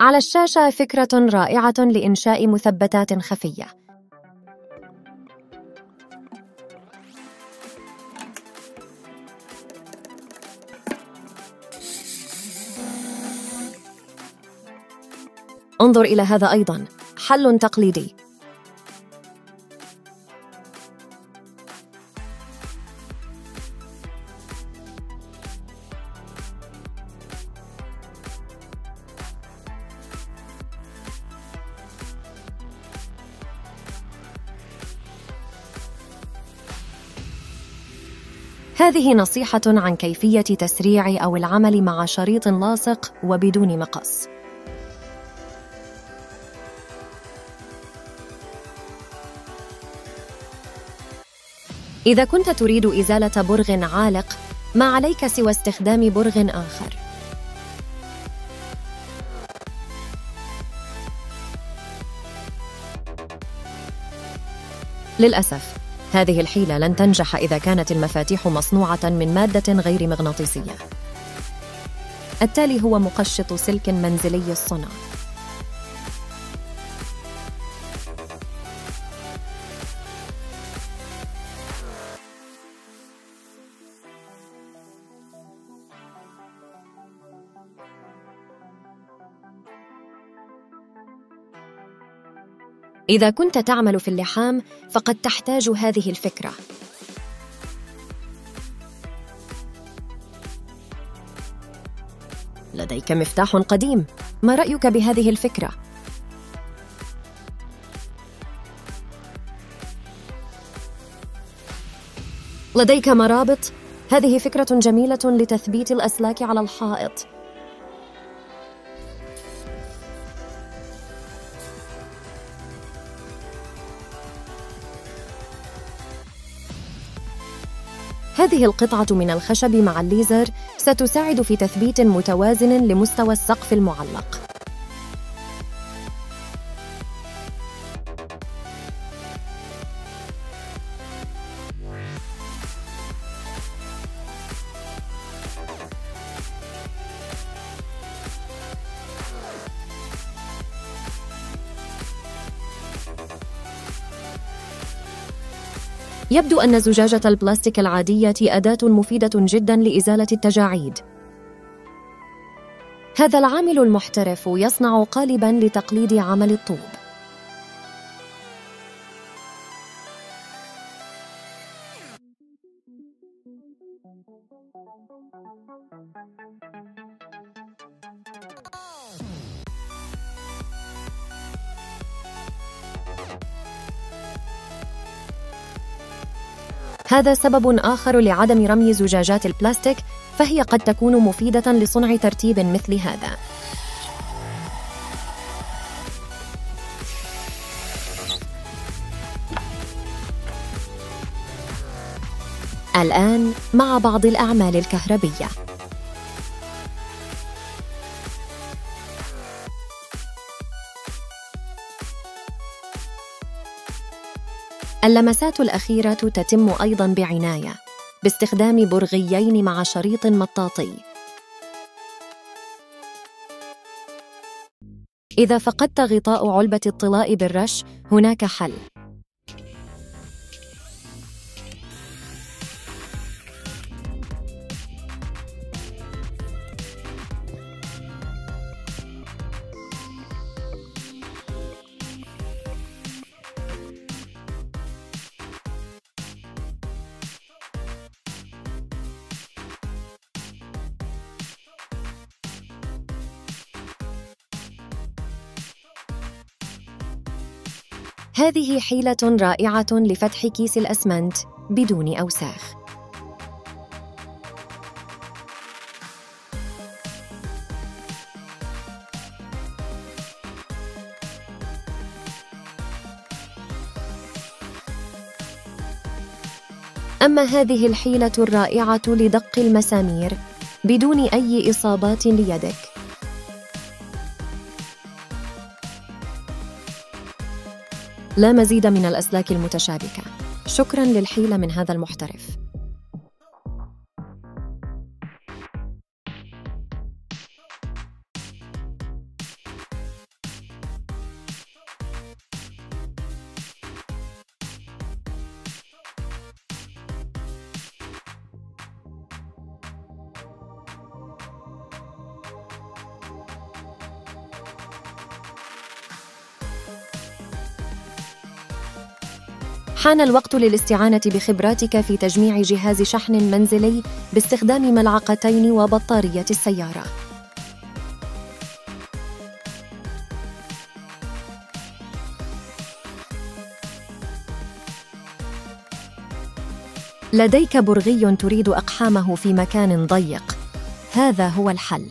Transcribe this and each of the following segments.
على الشاشة فكرة رائعة لإنشاء مثبتات خفية. انظر إلى هذا أيضا. حل تقليدي. هذه نصيحة عن كيفية تسريع أو العمل مع شريط لاصق وبدون مقص. إذا كنت تريد إزالة برغ عالق، ما عليك سوى استخدام برغ آخر. للأسف، هذه الحيلة لن تنجح إذا كانت المفاتيح مصنوعة من مادة غير مغناطيسية. التالي هو مقشط سلك منزلي الصنع. إذا كنت تعمل في اللحام فقد تحتاج هذه الفكرة لديك مفتاح قديم ما رأيك بهذه الفكرة؟ لديك مرابط؟ هذه فكرة جميلة لتثبيت الأسلاك على الحائط هذه القطعة من الخشب مع الليزر ستساعد في تثبيت متوازن لمستوى السقف المعلق. يبدو أن زجاجة البلاستيك العادية أداة مفيدة جدا لإزالة التجاعيد. هذا العامل المحترف يصنع قالبا لتقليد عمل الطوب. هذا سبب آخر لعدم رمي زجاجات البلاستيك فهي قد تكون مفيدة لصنع ترتيب مثل هذا. الآن مع بعض الأعمال الكهربية. اللمسات الأخيرة تتم أيضا بعناية باستخدام برغيين مع شريط مطاطي. إذا فقدت غطاء علبة الطلاء بالرش هناك حل. هذه حيلة رائعة لفتح كيس الأسمنت بدون أوساخ. أما هذه الحيلة الرائعة لدق المسامير بدون أي إصابات ليدك لا مزيد من الأسلاك المتشابكة. شكرا للحيلة من هذا المحترف. حان الوقت للاستعانة بخبراتك في تجميع جهاز شحن منزلي باستخدام ملعقتين وبطارية السيارة. لديك برغي تريد أقحامه في مكان ضيق هذا هو الحل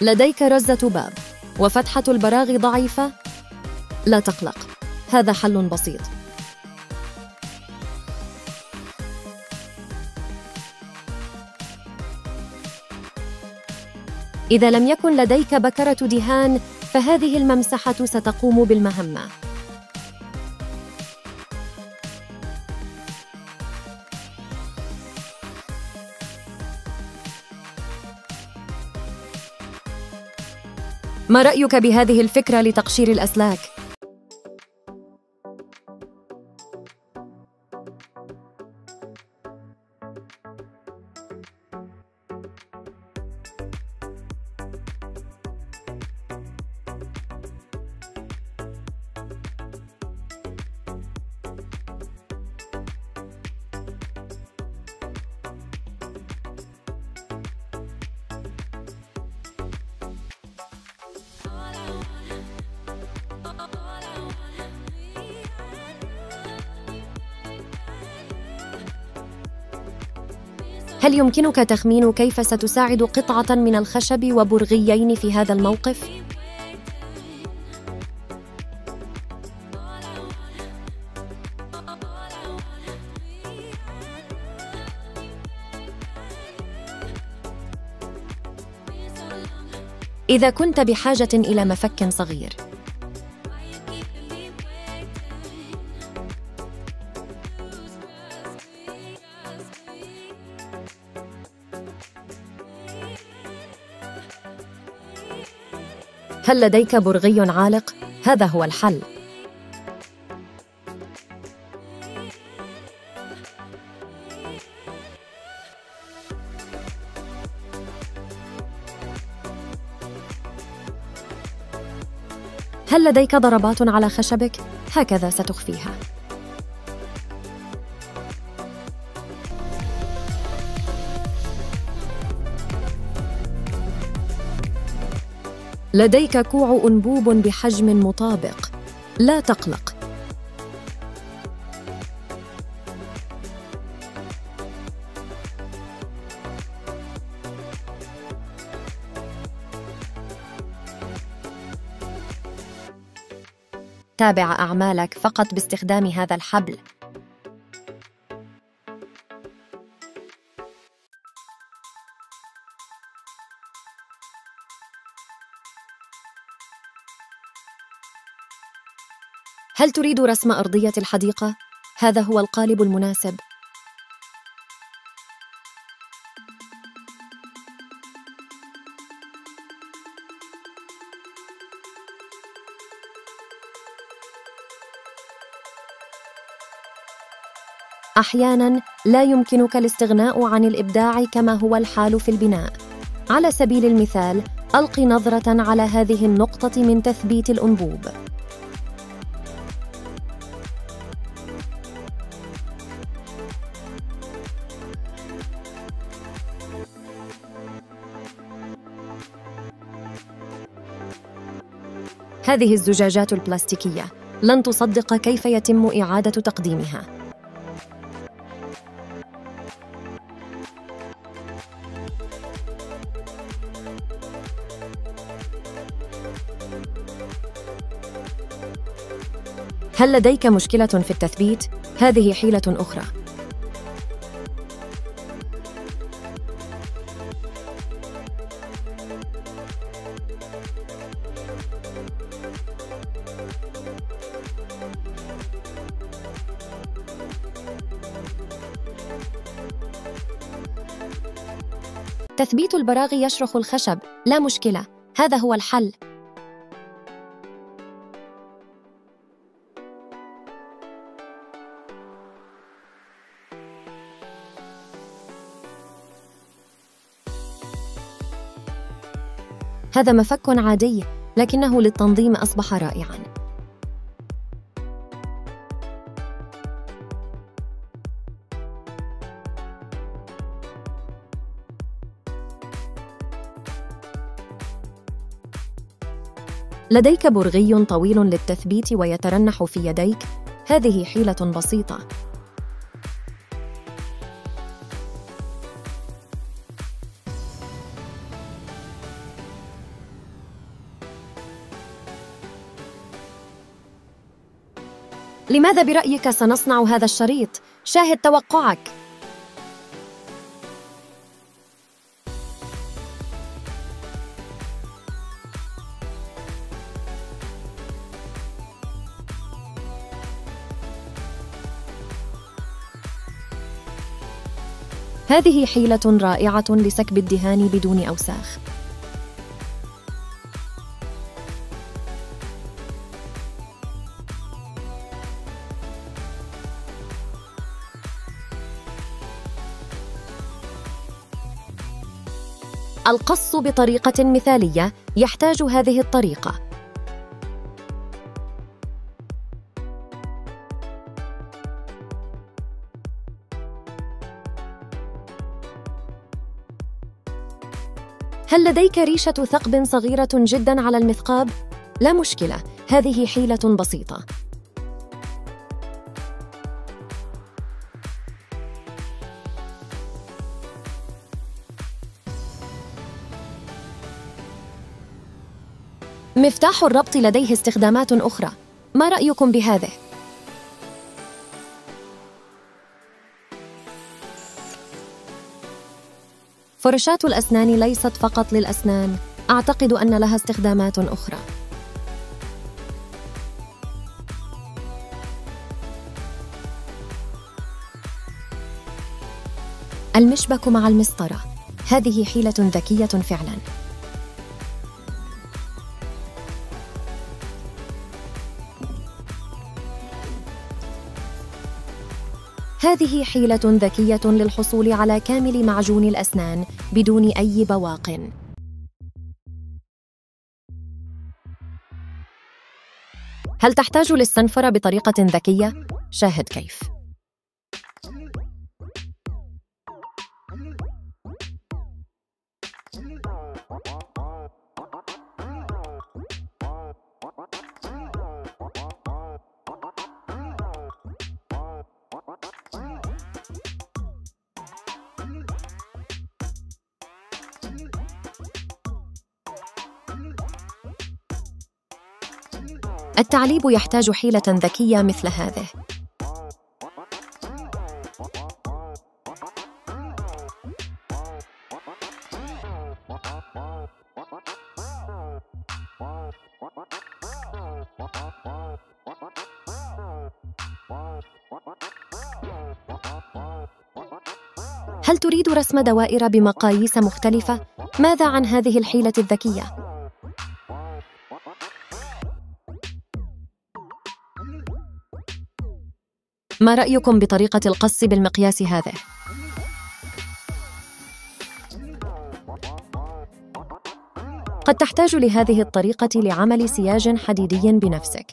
لديك رزة باب وفتحة البراغي ضعيفة لا تقلق هذا حل بسيط إذا لم يكن لديك بكرة دهان فهذه الممسحة ستقوم بالمهمة. ما رأيك بهذه الفكرة لتقشير الأسلاك؟ هل يمكنك تخمين كيف ستساعد قطعة من الخشب وبرغيين في هذا الموقف؟ إذا كنت بحاجة إلى مفك صغير هل لديك برغي عالق؟ هذا هو الحل. هل لديك ضربات على خشبك؟ هكذا ستخفيها. لديك كوع أنبوب بحجم مطابق. لا تقلق. تابع أعمالك فقط باستخدام هذا الحبل. هل تريد رسم أرضية الحديقة؟ هذا هو القالب المناسب. أحيانا لا يمكنك الاستغناء عن الإبداع كما هو الحال في البناء. على سبيل المثال ألق نظرة على هذه النقطة من تثبيت الأنبوب. هذه الزجاجات البلاستيكية. لن تصدق كيف يتم إعادة تقديمها. هل لديك مشكلة في التثبيت؟ هذه حيلة أخرى. تثبيت البراغي يشرخ الخشب. لا مشكلة. هذا هو الحل. هذا مفك عادي لكنه للتنظيم أصبح رائعاً. لديك برغي طويل للتثبيت ويترنح في يديك؟ هذه حيلة بسيطة. لماذا برأيك سنصنع هذا الشريط؟ شاهد توقعك. هذه حيلة رائعة لسكب الدهان بدون أوساخ. القص بطريقة مثالية يحتاج هذه الطريقة هل لديك ريشة ثقب صغيرة جدا على المثقاب؟ لا مشكلة، هذه حيلة بسيطة. مفتاح الربط لديه استخدامات أخرى. ما رأيكم بهذه؟ فرشاة الأسنان ليست فقط للأسنان، أعتقد أن لها استخدامات أخرى. المشبك مع المسطرة، هذه حيلة ذكية فعلاً. هذه حيلة ذكية للحصول على كامل معجون الأسنان بدون أي بواق. هل تحتاج للصنفرة بطريقة ذكية؟ شاهد كيف. التعليب يحتاج حيلة ذكية مثل هذه هل تريد رسم دوائر بمقاييس مختلفة؟ ماذا عن هذه الحيلة الذكية؟ ما رأيكم بطريقة القص بالمقياس هذه؟ قد تحتاج لهذه الطريقة لعمل سياج حديدي بنفسك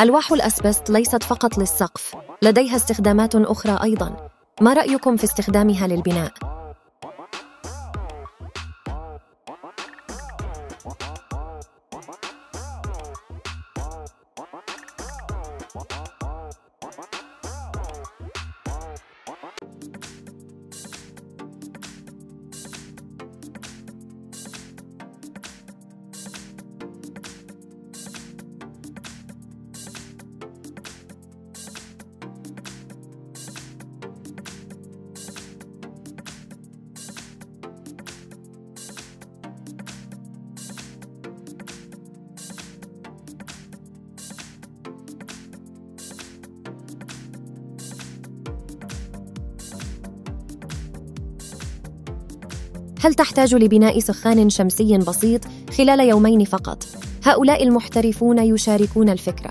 ألواح الأسبست ليست فقط للسقف، لديها استخدامات أخرى أيضاً. ما رأيكم في استخدامها للبناء؟ هل تحتاج لبناء سخان شمسي بسيط خلال يومين فقط؟ هؤلاء المحترفون يشاركون الفكرة.